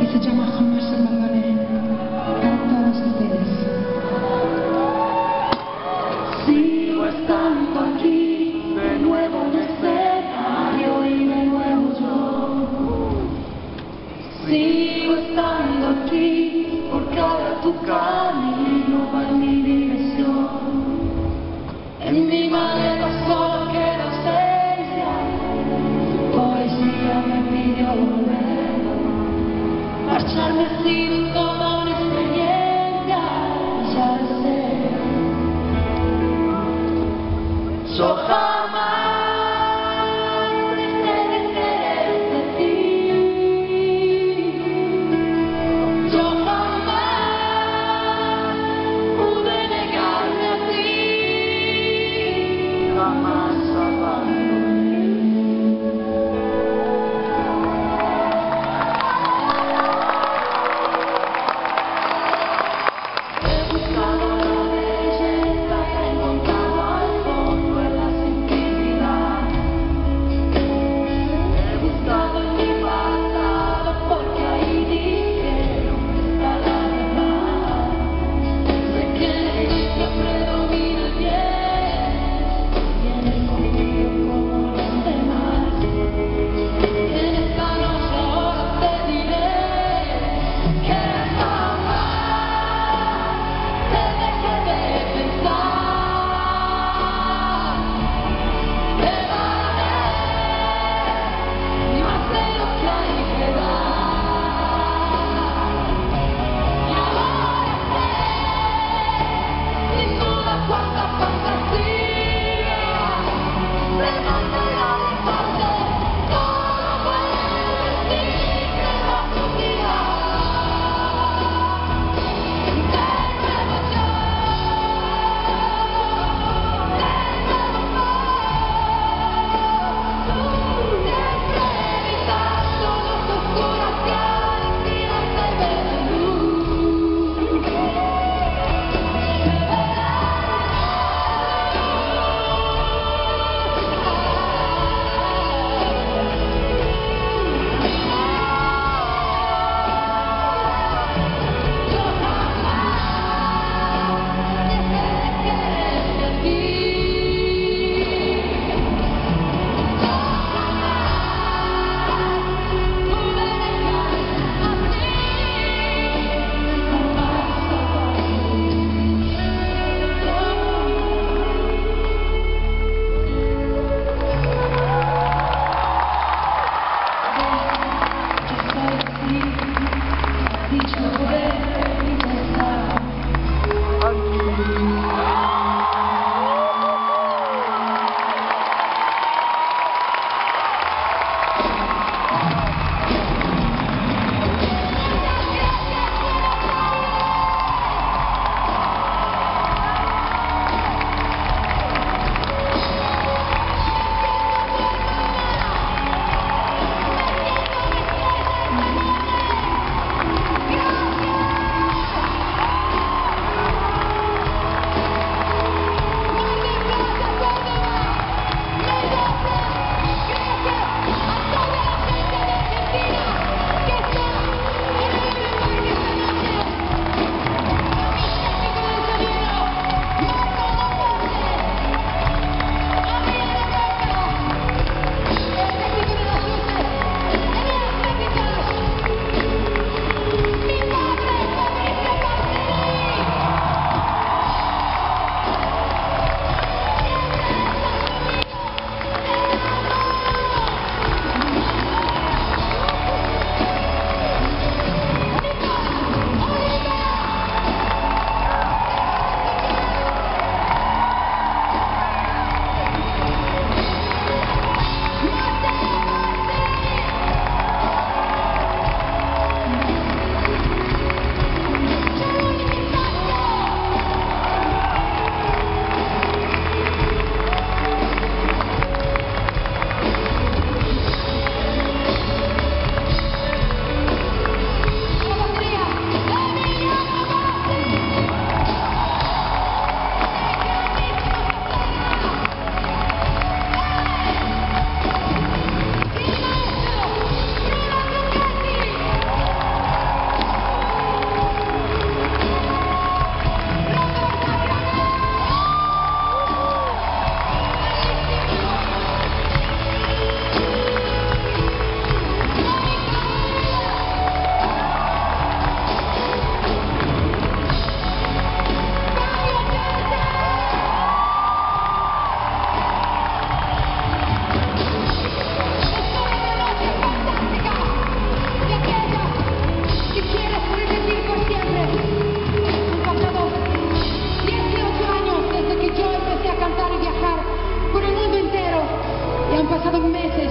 Et c'est déjà. marcharme ha toda una experiencia, ya sé. So passado meses.